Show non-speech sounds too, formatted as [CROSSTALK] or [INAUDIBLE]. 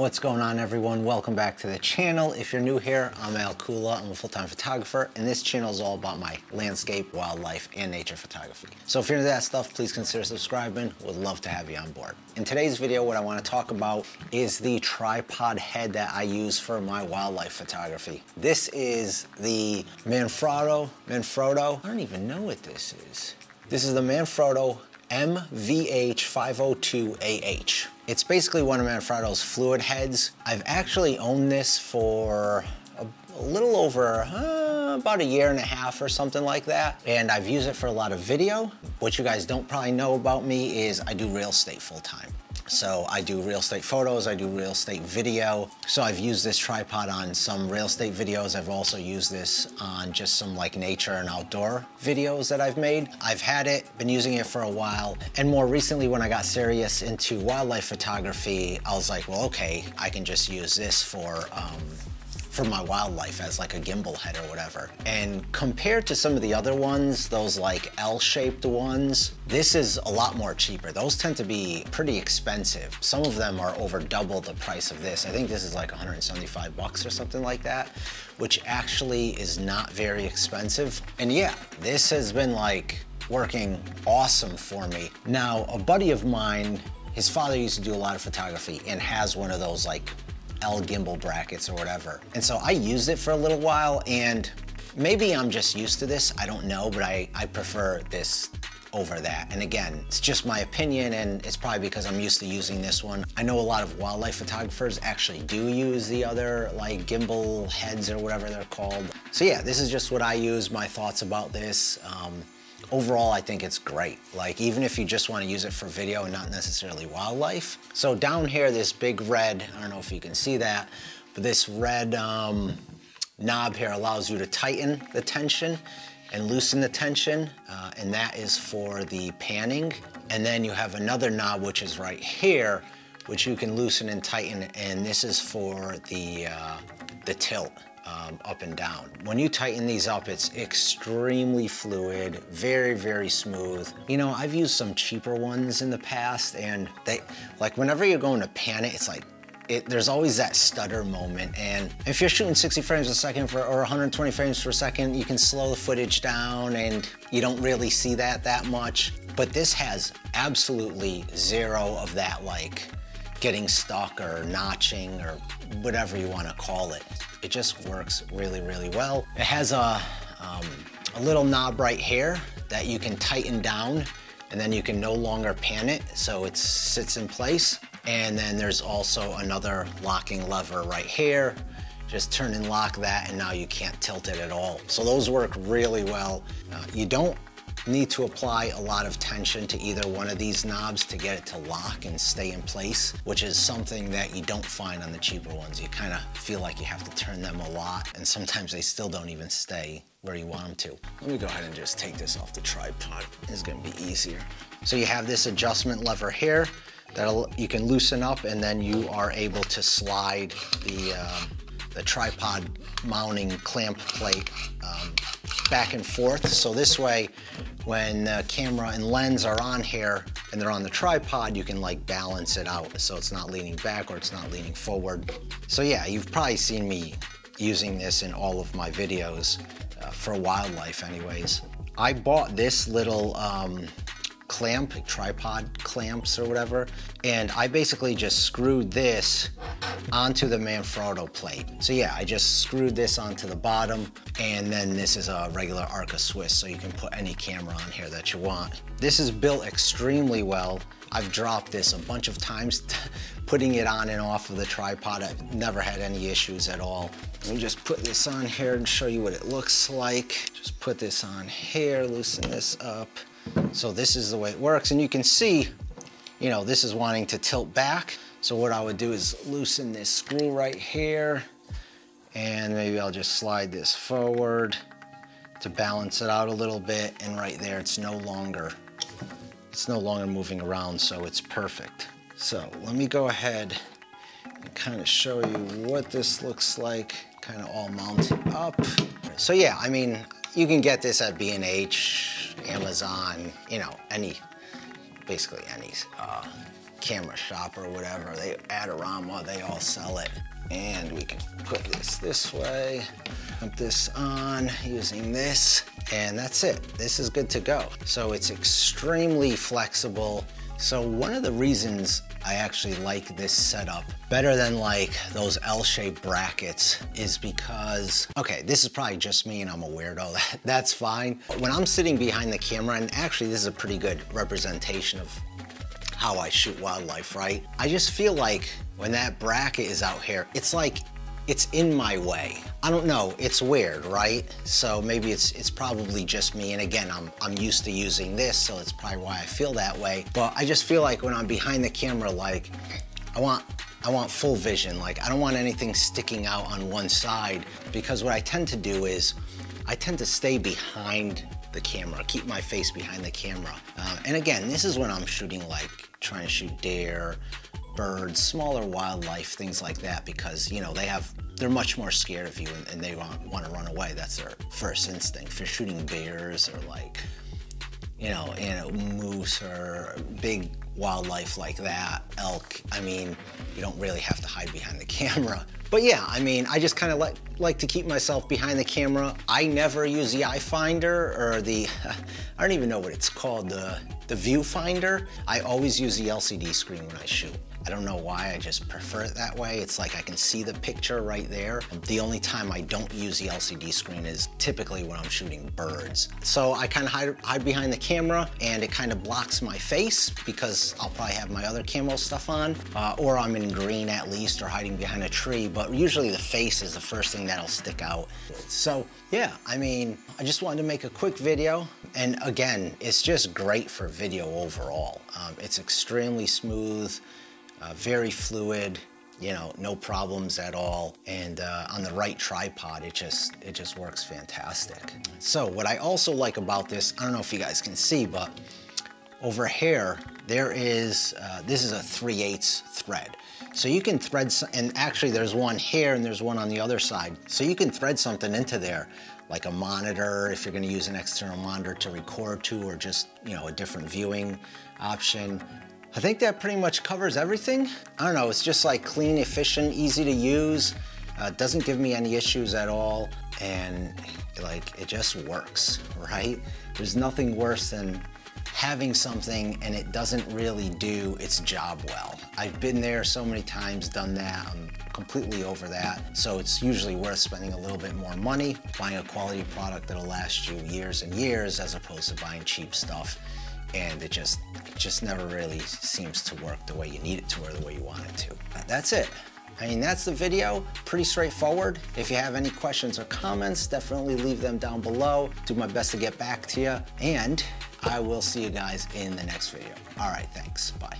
What's going on everyone? Welcome back to the channel. If you're new here, I'm Al Kulla. I'm a full-time photographer and this channel is all about my landscape, wildlife, and nature photography. So if you're into that stuff, please consider subscribing. Would love to have you on board. In today's video, what I want to talk about is the tripod head that I use for my wildlife photography. This is the Manfrotto, Manfrotto, I don't even know what this is. This is the Manfrotto MVH502AH. It's basically one of Manfrotto's fluid heads. I've actually owned this for a, a little over uh, about a year and a half or something like that. And I've used it for a lot of video. What you guys don't probably know about me is I do real estate full time. So I do real estate photos, I do real estate video. So I've used this tripod on some real estate videos. I've also used this on just some like nature and outdoor videos that I've made. I've had it, been using it for a while. And more recently when I got serious into wildlife photography, I was like, well, okay, I can just use this for um, for my wildlife as like a gimbal head or whatever. And compared to some of the other ones, those like L-shaped ones, this is a lot more cheaper. Those tend to be pretty expensive. Some of them are over double the price of this. I think this is like 175 bucks or something like that, which actually is not very expensive. And yeah, this has been like working awesome for me. Now, a buddy of mine, his father used to do a lot of photography and has one of those like L gimbal brackets or whatever. And so I used it for a little while and maybe I'm just used to this, I don't know, but I, I prefer this over that. And again, it's just my opinion and it's probably because I'm used to using this one. I know a lot of wildlife photographers actually do use the other like gimbal heads or whatever they're called. So yeah, this is just what I use, my thoughts about this. Um, overall, I think it's great. Like, even if you just want to use it for video and not necessarily wildlife. So down here, this big red, I don't know if you can see that, but this red um, knob here allows you to tighten the tension and loosen the tension, uh, and that is for the panning. And then you have another knob, which is right here, which you can loosen and tighten, and this is for the, uh, the tilt um, up and down. When you tighten these up, it's extremely fluid, very, very smooth. You know, I've used some cheaper ones in the past and they, like whenever you're going to pan it, it's like, it, there's always that stutter moment. And if you're shooting 60 frames a second for, or 120 frames per second, you can slow the footage down and you don't really see that that much. But this has absolutely zero of that like getting stuck or notching or whatever you want to call it. It just works really, really well. It has a, um, a little knob right here that you can tighten down and then you can no longer pan it so it sits in place. And then there's also another locking lever right here. Just turn and lock that and now you can't tilt it at all. So those work really well. Uh, you don't need to apply a lot of tension to either one of these knobs to get it to lock and stay in place, which is something that you don't find on the cheaper ones. You kind of feel like you have to turn them a lot, and sometimes they still don't even stay where you want them to. Let me go ahead and just take this off the tripod. It's gonna be easier. So you have this adjustment lever here that you can loosen up and then you are able to slide the, uh, the tripod mounting clamp plate um, back and forth. So this way, when the camera and lens are on here and they're on the tripod, you can like balance it out so it's not leaning back or it's not leaning forward. So yeah, you've probably seen me using this in all of my videos uh, for wildlife anyways. I bought this little um, clamp, tripod clamps or whatever, and I basically just screwed this onto the Manfrotto plate. So yeah, I just screwed this onto the bottom, and then this is a regular Arca Swiss, so you can put any camera on here that you want. This is built extremely well. I've dropped this a bunch of times [LAUGHS] putting it on and off of the tripod. I've never had any issues at all. Let me just put this on here and show you what it looks like. Just put this on here, loosen this up. So this is the way it works. And you can see, you know, this is wanting to tilt back. So what I would do is loosen this screw right here and maybe I'll just slide this forward to balance it out a little bit. And right there, it's no longer, it's no longer moving around, so it's perfect. So let me go ahead and kind of show you what this looks like, kind of all mounted up. So yeah, I mean, you can get this at B&H, Amazon, you know, any, basically any uh, camera shop or whatever, they Adorama, they all sell it. And we can put this this way, put this on using this, and that's it. This is good to go. So it's extremely flexible. So one of the reasons I actually like this setup better than like those L-shaped brackets is because, okay, this is probably just me and I'm a weirdo, [LAUGHS] that's fine. When I'm sitting behind the camera, and actually this is a pretty good representation of how I shoot wildlife, right? I just feel like when that bracket is out here, it's like it's in my way. I don't know, it's weird, right? So maybe it's it's probably just me, and again, I'm, I'm used to using this, so it's probably why I feel that way. But I just feel like when I'm behind the camera, like, I want I want full vision. Like, I don't want anything sticking out on one side, because what I tend to do is, I tend to stay behind the camera, keep my face behind the camera. Uh, and again, this is when I'm shooting like trying to shoot deer, birds, smaller wildlife, things like that, because you know they have they're much more scared of you and, and they want, want to run away. That's their first instinct. You're shooting bears or like you know, you know, moose or big wildlife like that, elk, I mean, you don't really have to hide behind the [LAUGHS] camera. But yeah, I mean, I just kind of like, like to keep myself behind the camera. I never use the eye finder or the, [LAUGHS] I don't even know what it's called, the, the viewfinder. I always use the LCD screen when I shoot. I don't know why, I just prefer it that way. It's like I can see the picture right there. The only time I don't use the LCD screen is typically when I'm shooting birds. So I kind of hide, hide, behind the camera and it kind of blocks my face because I'll probably have my other camo stuff on uh, or I'm in green at least or hiding behind a tree, but usually the face is the first thing that'll stick out. So yeah, I mean, I just wanted to make a quick video and again, it's just great for video overall. Um, it's extremely smooth uh, very fluid, you know, no problems at all. And uh, on the right tripod, it just, it just works fantastic. So what I also like about this, I don't know if you guys can see, but over here, there is, uh, this is a 3 8 thread. So you can thread, and actually there's one here and there's one on the other side. So you can thread something into there, like a monitor, if you're gonna use an external monitor to record to, or just, you know, a different viewing option. I think that pretty much covers everything. I don't know, it's just like clean, efficient, easy to use. Uh, doesn't give me any issues at all. And like, it just works, [LAUGHS] right? There's nothing worse than having something and it doesn't really do its job well. I've been there so many times, done that. I'm completely over that. So it's usually worth spending a little bit more money, buying a quality product that'll last you years and years as opposed to buying cheap stuff and it just it just never really seems to work the way you need it to or the way you want it to. That's it. I mean, that's the video, pretty straightforward. If you have any questions or comments, definitely leave them down below. Do my best to get back to you, and I will see you guys in the next video. All right, thanks, bye.